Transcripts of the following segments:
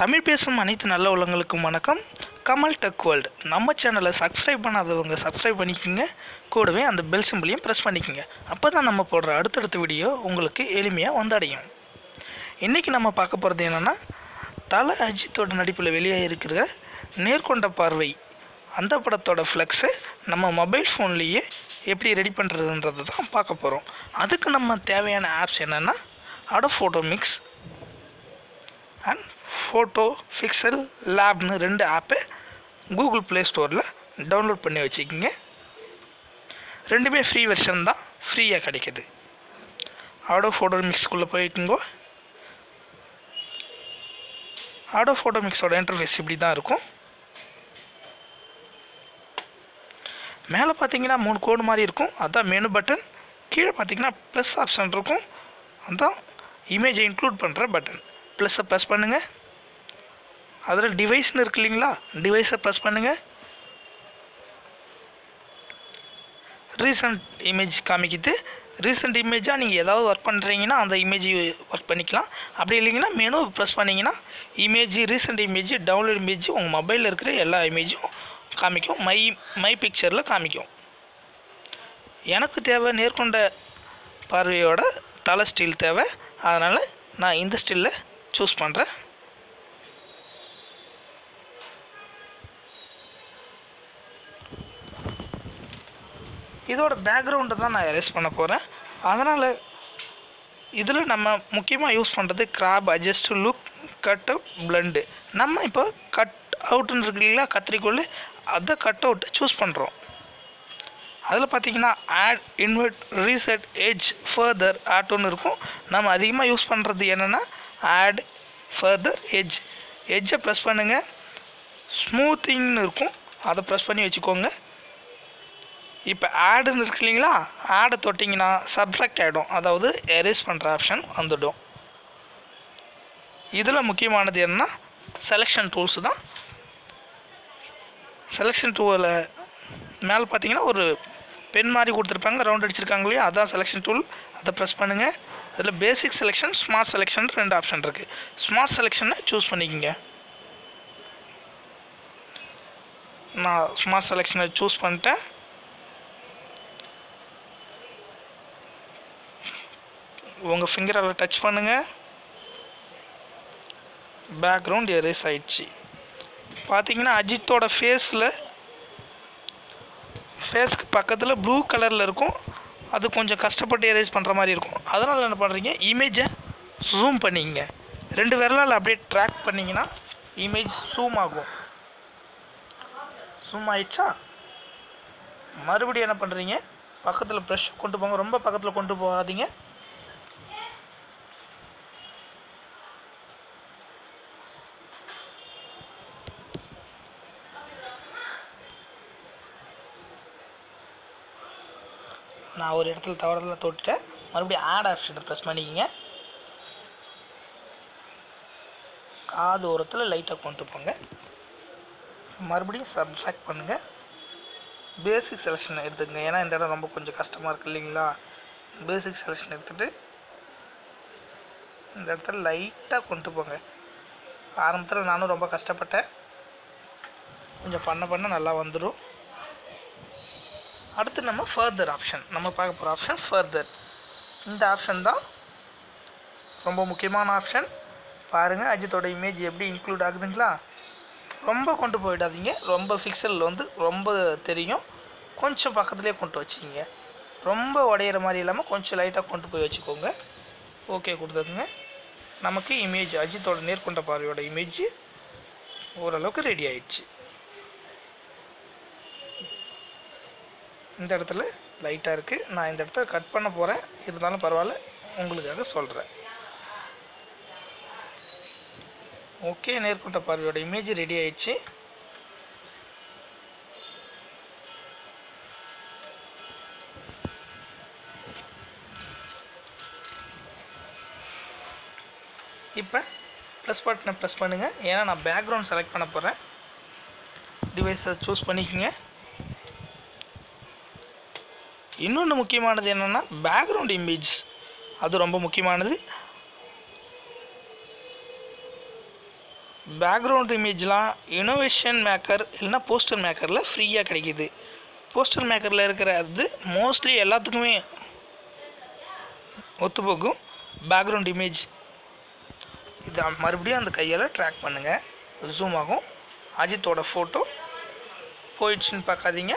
தமிழ் பேசும் அனைத்து நல்ல உள்ளங்களுக்கும் வணக்கம். Kamal tech world. நம்ம சேனலை சப்ஸ்கிரைப் பண்ணாதவங்க சப்ஸ்கிரைப் பண்ணிக்கோங்க. கூடவே அந்த பெல் சிம்பிளையும் ப்ரெஸ் பண்ணிக்கோங்க. அப்போ தான் நம்ம போடுற அடுத்தடுத்த வீடியோ உங்களுக்கு எளிமையாக வந்தடையும். இன்றைக்கி நம்ம பார்க்க போகிறது என்னென்னா தல அஜித்தோட நடிப்பில் வெளியாக இருக்கிற நேர்கொண்ட பார்வை. அந்த படத்தோட ஃப்ளெக்ஸை நம்ம மொபைல் ஃபோன்லேயே எப்படி ரெடி பண்ணுறதுன்றதை தான் பார்க்க போகிறோம் அதுக்கு நம்ம தேவையான ஆப்ஸ் என்னென்னா Adobe photo mix and photo pixel லேப்னு ரெண்டு ஆப்பை கூகுள் ப்ளே ஸ்டோரில் டவுன்லோட் பண்ணி வச்சுக்கிங்க. ரெண்டுமே ஃப்ரீ வெர்ஷன் தான். ஃப்ரீயாக கிடைக்கிது. ஆடோ ஃபோட்டோ மிக்ஸ்குள்ளே போயிட்டுங்கோ. ஆடோ ஃபோட்டோ மிக்ஸோட இன்டர்ஃபேஸ் இப்படி தான் இருக்கும். மேலே பார்த்தீங்கன்னா மூணு கோடு மாதிரி இருக்கும். அதுதான் மெனு பட்டன் கீழே பார்த்தீங்கன்னா ப்ளஸ் ஆப்ஷன் இருக்கும். அதுதான் இமேஜை இன்க்ளூட் பண்ணுற பட்டன் ப்ளஸ்ஸை ப்ளஸ் பண்ணுங்கள் அதில் டிவைஸ்னு இருக்கு இல்லைங்களா? டிவைஸை ப்ரெஸ் பண்ணுங்கள் ரீசன்ட் இமேஜ் காமிக்குது. ரீசெண்ட் இமேஜாக நீங்கள் ஏதாவது ஒர்க் பண்ணுறீங்கன்னா அந்த இமேஜ் ஒர்க் பண்ணிக்கலாம். அப்படி இல்லைங்கன்னா மெனு ப்ரெஸ் பண்ணிங்கன்னா image recent image download image உங்கள் மொபைலில் இருக்கிற எல்லா இமேஜும் காமிக்கும். மை மை பிக்சரில் காமிக்கும். எனக்கு தேவை நேர்கொண்ட பார்வையோட தலை ஸ்டீல் தேவை. அதனால் நான் இந்த ஸ்டில்லை சூஸ் பண்ணுறேன் இதோட பேக்ரவுண்டை தான் நான் எரேஸ் பண்ண போகிறேன் அதனால் இதில் நம்ம முக்கியமாக யூஸ் பண்ணுறது crop adjust look cut out blend நம்ம இப்போ கட் அவுட்டுன்னு இருக்கு இல்லைங்களா கத்திரிக்கோள் அதை கட் அவுட்டை சூஸ் பண்ணுறோம் அதில் பார்த்தீங்கன்னா add invert reset edge further ஆட்டோன்னு இருக்கும். நம்ம அதிகமாக யூஸ் பண்ணுறது என்னென்னா ஆட் ஃபர்தர் எட்ஜ் எஜ்ஜை ப்ரெஸ் பண்ணுங்கள் ஸ்மூத்திங்னு இருக்கும். அதை ப்ரெஸ் பண்ணி வச்சுக்கோங்க. இப்போ ஆடுன்னு இருக்கு இல்லைங்களா? ஆடை தொட்டிங்கன்னா சப்ட்ராக்ட் ஆகிடும் அதாவது எரேஸ் பண்ணுற ஆப்ஷன் வந்துடும். இதில் முக்கியமானது என்னன்னா செலெக்ஷன் டூல்ஸ் தான். செலெக்ஷன் டூவில் மேலே பார்த்தீங்கன்னா ஒரு பென் மாதிரி கொடுத்துருப்பாங்க. ரவுண்ட் அடிச்சிருக்காங்க இல்லையா? அதான் செலெக்ஷன் டூல் அதை ப்ரெஸ் பண்ணுங்கள் அதில் பேசிக் செலெக்ஷன் ஸ்மார்ட் செலெக்ஷன் ரெண்டு ஆப்ஷன் இருக்குது ஸ்மார்ட் செலெக்ஷனை சூஸ் பண்ணிக்கோங்க. நான் ஸ்மார்ட் செலெக்ஷனை சூஸ் பண்ணிட்டேன். உங்கள் ஃபிங்கரால் டச் பண்ணுங்கள் பேக்ரவுண்ட் எரேஸ் ஆயிடுச்சு. பார்த்தீங்கன்னா அஜித்தோட ஃபேஸில் ஃபேஸ்க்கு பக்கத்தில் ப்ளூ கலரில் இருக்கும். அது கொஞ்சம் கஷ்டப்பட்டு எரேஸ் பண்ணுற மாதிரி இருக்கும். அதனால் என்ன பண்ணுறீங்க இமேஜை ஜூம் பண்ணிங்க ரெண்டு விரலால் அப்படியே ட்ராக் பண்ணிங்கன்னா இமேஜ் ஜூம் ஆகும். ஜூம் ஆயிடுச்சா? மறுபடியும் என்ன பண்ணுறீங்க பக்கத்தில் ப்ரெஷ் கொண்டு போங்க. ரொம்ப பக்கத்தில் கொண்டு போகாதீங்க. நான் ஒரு இடத்துல தவறுதலாக தொட்டுட்டேன். மறுபடியும் ஆட் ஆப்ஷனை ப்ரெஸ் பண்ணிக்கிங்க. காது ஓரத்தில் லைட்டாக கொண்டு போங்க. மறுபடியும் சப்ட்ராக்ட் பண்ணுங்கள் பேசிக் செலெக்ஷன் எடுத்துக்கங்க. ஏன்னா இந்த இடம் ரொம்ப கொஞ்சம் கஷ்டமாக இருக்குது இல்லைங்களா? பேசிக் செலெக்ஷன் எடுத்துகிட்டு இந்த இடத்துல லைட்டாக கொண்டு போங்க. ஆரம்பத்தில் நானும் ரொம்ப கஷ்டப்பட்டேன். கொஞ்சம் பண்ண பண்ண நல்லா வந்துடும் அடுத்து நம்ம ஃபர்தர் ஆப்ஷன் நம்ம பார்க்க போகிற ஆப்ஷன் ஃபர்தர் இந்த ஆப்ஷன் தான் ரொம்ப முக்கியமான ஆப்ஷன் பாருங்கள் அஜித்தோட இமேஜ் எப்படி இன்க்ளூட் ஆகுதுங்களா? ரொம்ப கொண்டு போயிடாதீங்க. ரொம்ப ஃபிக்சலில் வந்து ரொம்ப தெரியும். கொஞ்சம் பக்கத்துலேயே கொண்டு வச்சுக்கிங்க. ரொம்ப உடையிற மாதிரி இல்லாமல் கொஞ்சம் லைட்டாக கொண்டு போய் வச்சுக்கோங்க. ஓகே கொடுத்துருங்க நமக்கு இமேஜ் அஜித்தோட நேர்கொண்ட பார்வையோட இமேஜ் ஓரளவுக்கு ரெடி ஆயிடுச்சு. இந்த இடத்துல லைட்டாக இருக்குது நான் இந்த இடத்துல கட் பண்ண போகிறேன் இருந்தாலும் பரவாயில்ல உங்களுக்காக சொல்கிறேன் ஓகே நேர்கொண்ட பார்வையோட இமேஜ் ரெடி ஆயிடுச்சு. இப்போ ப்ளஸ் பட்டனை ப்ரெஸ் பண்ணுங்கள் ஏன்னா நான் பேக்ரவுண்ட் செலக்ட் பண்ண போகிறேன் டிவைஸை சூஸ் பண்ணிக்கோங்க. இன்னொன்று முக்கியமானது என்னென்னா பேக்ரவுண்ட் இமேஜ் அது ரொம்ப முக்கியமானது. பேக்ரவுண்ட் இமேஜ்லாம் இனோவேஷன் மேக்கர் இல்லைன்னா போஸ்டர் மேக்கரில் ஃப்ரீயாக கிடைக்கிது. போஸ்டர் மேக்கரில் இருக்கிற அது மோஸ்ட்லி எல்லாத்துக்குமே ஒத்துப்போக்கும் பேக்ரவுண்ட் இமேஜ் இதை மறுபடியும் அந்த கையால் ட்ராக் பண்ணுங்கள் ஜூம் ஆகும். அஜித்தோட ஃபோட்டோ போயிடுச்சுன்னு பார்க்காதீங்க.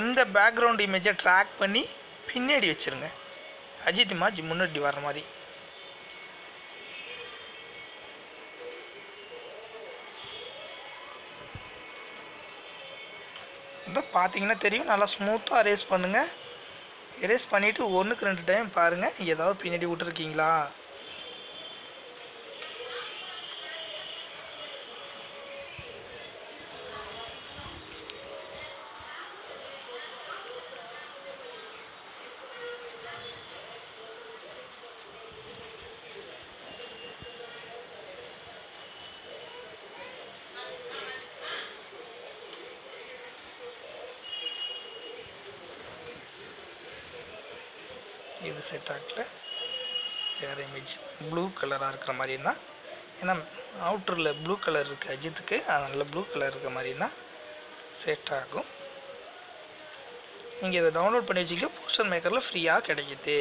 இந்த பேக்ரவுண்ட் இமேஜை ட்ராக் பண்ணி பின்னாடி வச்சுருங்க. அஜித் மாஜ் முன்னாடி வர மாதிரி. இதை பார்த்தீங்கன்னா தெரியும். நல்லா ஸ்மூத்தாக அரேஸ் பண்ணுங்கள் எரேஸ் பண்ணிவிட்டு ஒன்றுக்கு ரெண்டு டைம் பாருங்கள் ஏதாவது பின்னாடி விட்டுருக்கீங்களா? இது செட் ஆகல வேறு இமேஜ் ப்ளூ கலராக இருக்கிற மாதிரி இருந்தால் ஏன்னா அவுட்டரில் ப்ளூ கலர் இருக்குது அஜித்துக்கு அதனால் ப்ளூ கலர் இருக்கிற மாதிரினா செட் ஆகும் நீங்கள் இதை டவுன்லோட் பண்ணி வச்சுக்க போஸ்டர் மேக்கரில் ஃப்ரீயாக கிடைக்கிது.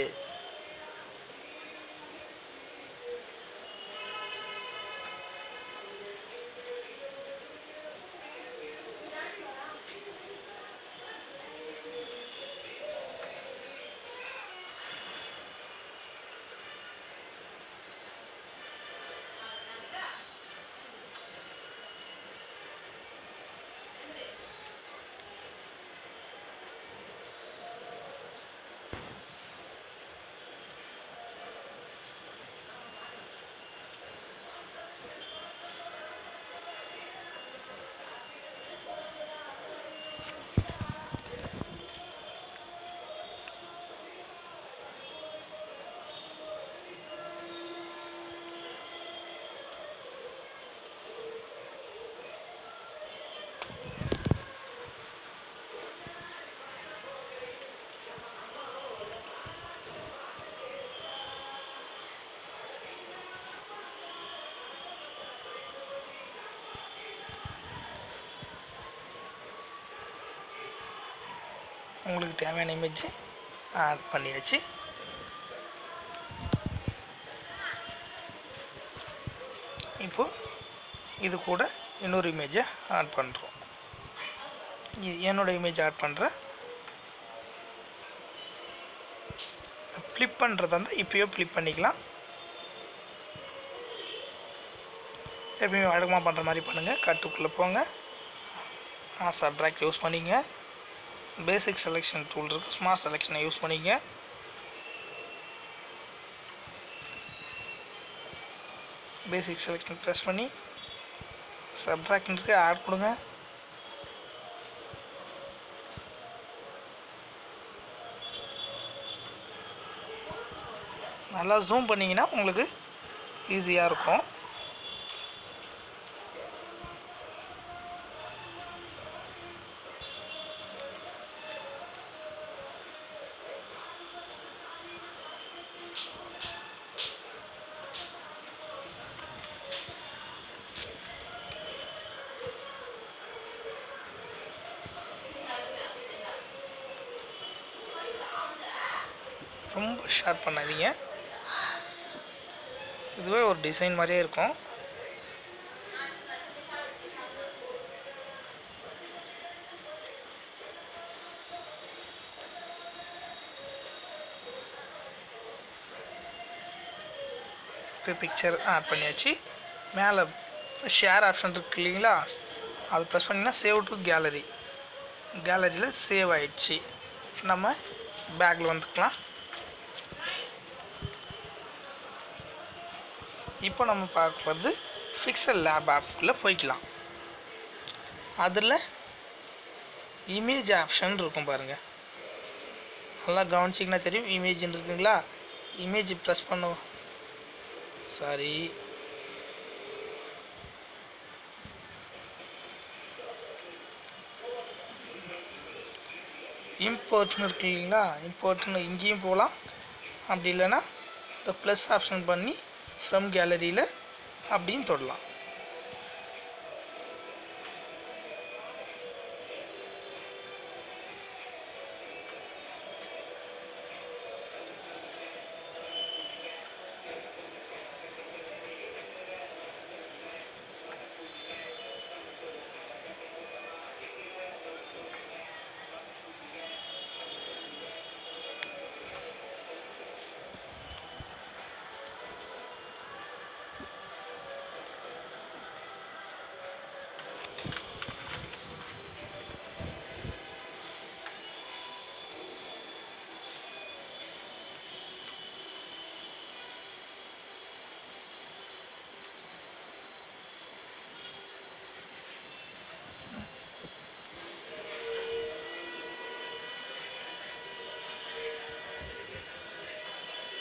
உங்களுக்கு தேவையான இமேஜ் ஆட் பண்ணியாச்சு. இப்போ இது கூட இன்னொரு இமேஜை ஆட் பண்ணுறோம் என்னோட இமேஜ் ஆட் பண்ணுறேன் ஃப்ளிப் பண்ணுறதா இருந்தால் இப்போயோ ஃப்ளிப் பண்ணிக்கலாம். எப்பயுமே வழக்கமாக பண்ணுற மாதிரி பண்ணுங்கள் கட்டுக்குள்ளே போங்க. சப்ட்ராக்ட் யூஸ் பண்ணிங்க. பேசிக் செலெக்ஷன் டூல் இருக்குது ஸ்மார்ட் செலெக்ஷனை யூஸ் பண்ணிக்க பேசிக் செலெக்ஷன் ப்ரெஸ் பண்ணி சப்ட்ராக்ட் இருக்குது ஆட் கொடுங்க. நல்லா ஜூம் பண்ணிங்கன்னா உங்களுக்கு ஈஸியாக இருக்கும். ரொம்ப ஷேர் பண்ணாதீங்க. இதுவே ஒரு டிசைன் மாதிரியே இருக்கும். இப்போ பிக்சர் ஆட் பண்ணியாச்சு. மேலே ஷேர் ஆப்ஷன் இருக்கு இல்லைங்களா? அது ப்ரெஸ் பண்ணிங்கன்னா சேவ் டு கேலரி கேலரியில் சேவ் ஆயிடுச்சு. நம்ம பேக்கில் வந்துக்கலாம். இப்போ நம்ம பார்க்குறது ஃபிக்சல் லேப் ஆப்புக்குள்ளே போய்க்கலாம். அதில் இமேஜ் ஆப்ஷன் இருக்கும் பாருங்கள் நல்லா கவனிச்சிங்கன்னா தெரியும். இமேஜ்னு இருக்குங்களா? இமேஜ் ப்ரெஸ் பண்ணுவோம் சாரி இம்போர்ட்னு இருக்கு இல்லைங்களா? இம்போர்ட்னு இங்கேயும் போகலாம். அப்படி இல்லைன்னா இந்த ப்ளஸ் ஆப்ஷன் பண்ணி ஃப்ரம் கேலரியில் அப்படின்னு தொடலாம்.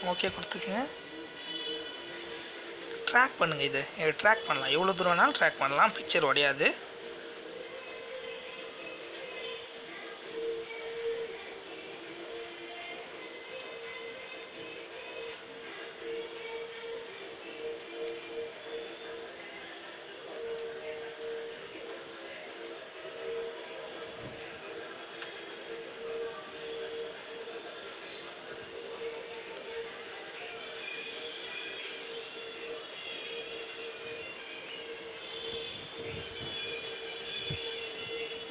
ஓகே கொடுத்துக்குங்க. ட்ராக் பண்ணுங்கள் இது. ட்ராக் பண்ணலாம். எவ்வளோ தூரம் வேணாலும் ட்ராக் பண்ணலாம். பிக்சர் உடையாது.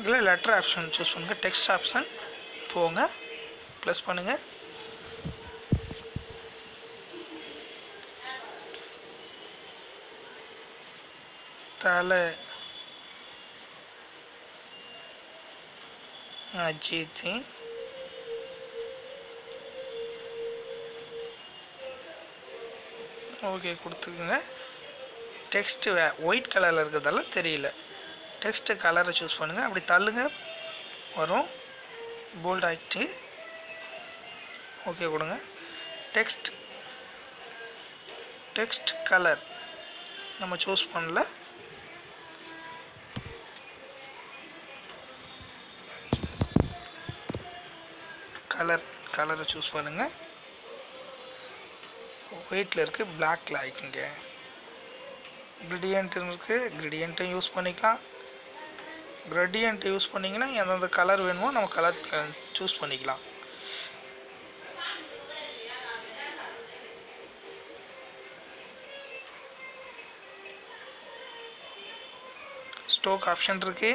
இதில் லெட்டர் ஆப்ஷன் சூஸ் பண்ணுங்கள் டெக்ஸ்ட் ஆப்ஷன் போங்க ப்ளஸ் பண்ணுங்கள் தலை அஜித்தின் ஓகே கொடுத்துக்குங்க. டெக்ஸ்ட்டு வே ஒயிட் கலரில் இருக்கிறதால தெரியல. டெக்ஸ்ட்டு கலரை சூஸ் பண்ணுங்கள் அப்படி தள்ளுங்க. வரும். போல்ட் ஆகிட்டு ஓகே கொடுங்க. டெக்ஸ்ட் டெக்ஸ்ட் கலர் நம்ம சூஸ் பண்ணல. கலர் கலரை சூஸ் பண்ணுங்கள் ஒயிட்டில் இருக்குது பிளாக்கில் ஆகிக்குங்க கிரடியன்ட் இருக்குது க்ரிடியன்ட்டும் யூஸ் பண்ணிக்கலாம். கிரடியன்ட் யூஸ் பண்ணிங்கன்னா எந்தெந்த கலர் வேணுமோ நம்ம கலர் சூஸ் uh, பண்ணிக்கலாம். ஸ்டோக் ஆப்ஷன் இருக்கு.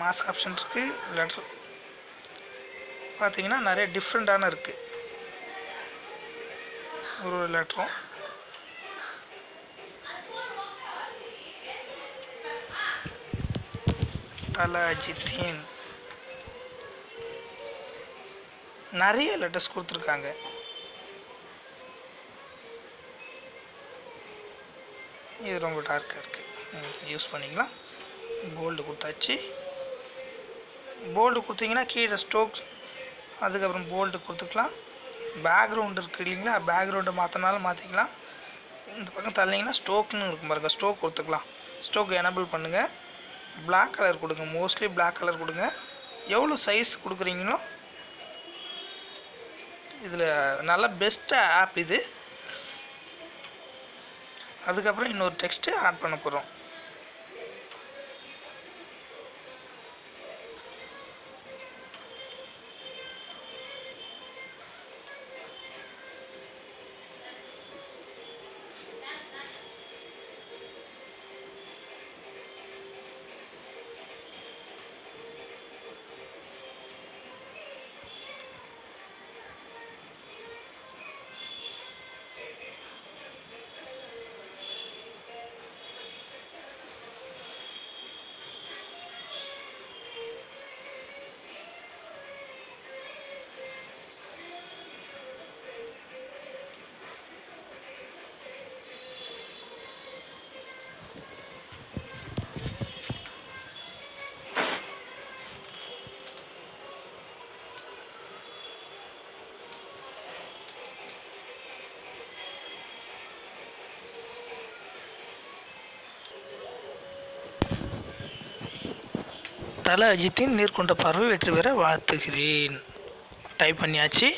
மாஸ்க் ஆப்ஷன் இருக்குது லெட்டர் பார்த்தீங்கன்னா நிறைய டிஃப்ரெண்ட்டான இருக்குது ஒரு ஒரு லெட்டரும் தல அஜித்தின். நிறைய லெட்டர்ஸ் கொடுத்துருக்காங்க. இது ரொம்ப டார்க்காக இருக்குது யூஸ் பண்ணிக்கலாம். போல்டு கொடுத்தாச்சு. போல்டு கொடுத்தீங்கன்னா கீழே ஸ்டோக்ஸ் அதுக்கப்புறம் போல்டு கொடுத்துக்கலாம். பேக்ரவுண்ட் இருக்குது இல்லைங்களா? பேக்ரவுண்டை மாற்றினாலும் மாற்றிக்கலாம் இந்த பக்கம் தள்ளிங்கன்னா ஸ்டோக்குன்னு இருக்கும் பாருங்கள் ஸ்டோக் கொடுத்துக்கலாம். ஸ்டோக் எனபிள் பண்ணுங்கள் பிளாக் கலர் கொடுங்க. மோஸ்ட்லி பிளாக் கலர் கொடுங்க. எவ்வளோ சைஸ் கொடுக்குறீங்களோ இதில் நல்ல பெஸ்ட்டு ஆப் இது. அதுக்கப்புறம் இன்னொரு டெக்ஸ்ட்டு ஆட் பண்ண போகிறோம் தல அஜித்தின் நேர்கொண்ட பார்வை வெற்றி பெற வாழ்த்துகிறேன். டைப் பண்ணியாச்சு.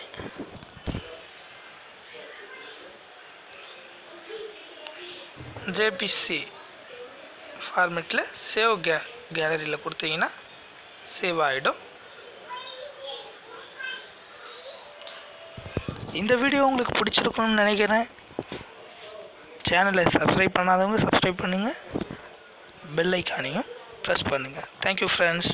ஜேபிசி ஃபார்மேட்டில் சேவ் கே கேலரியில் கொடுத்தீங்கன்னா சேவ் ஆகிடும் இந்த வீடியோ உங்களுக்கு பிடிச்சிருக்கும்னு நினைக்கிறேன். சேனலை சப்ஸ்கிரைப் பண்ணாதவங்க சப்ஸ்கிரைப் பண்ணுங்கள் பெல் ஐக்கானையும் ப்ரெஸ் பண்ணுங்கள் தேங்க்யூ ஃப்ரெண்ட்ஸ்